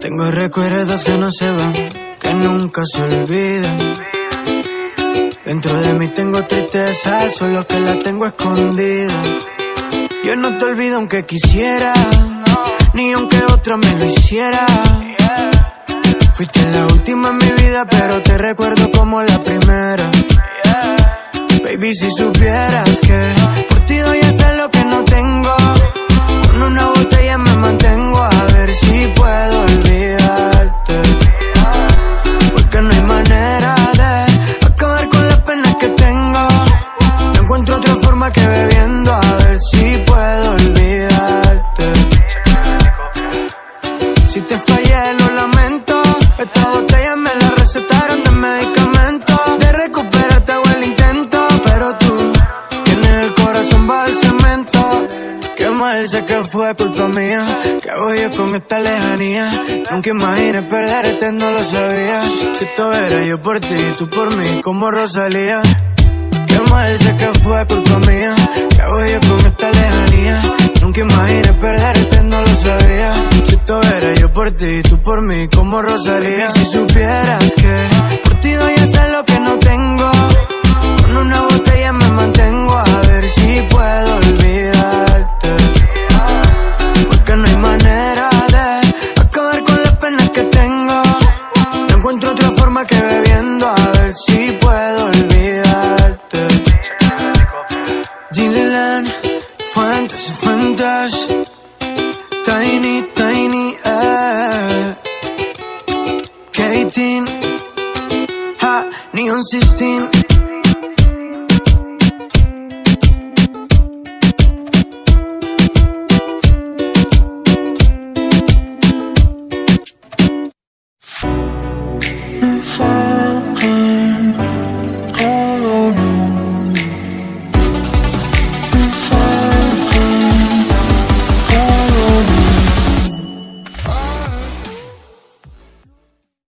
Tengo recuerdos que no se van, que nunca se olvidan. Dentro de mí tengo tristeza, solo que la tengo escondida. Yo no te olvido aunque quisiera, ni aunque otra me lo hiciera. Fuiste la última en mi vida, pero te recuerdo como la primera. Baby, si supieras que por ti doy a hacer lo que Si te fallé, lo lamento. Esta botella me la recetaron de medicamento. De recuperarte hago el intento, pero tú tienes el corazón bajo cemento. Qué mal sé que fue culpa mía. Que yo con esta lejanía? Nunca imaginé perderte, no lo sabía. Si esto era yo por ti, tú por mí, como Rosalía. Qué mal sé que fue culpa mía. Que yo con esta lejanía? Por ti, tú por mí, como Rosalía. Si supieras que por ti doy a hacer lo que no tengo. Con una botella me mantengo a ver si puedo olvidarte. Porque no hay manera de acabar con las penas que tengo. No encuentro otra forma que bebiendo a ver si puedo olvidarte. Dylan, Fuentes y Fuentes, Tiny, 19 Ha, neon 16